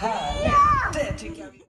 Härligt! Det tycker.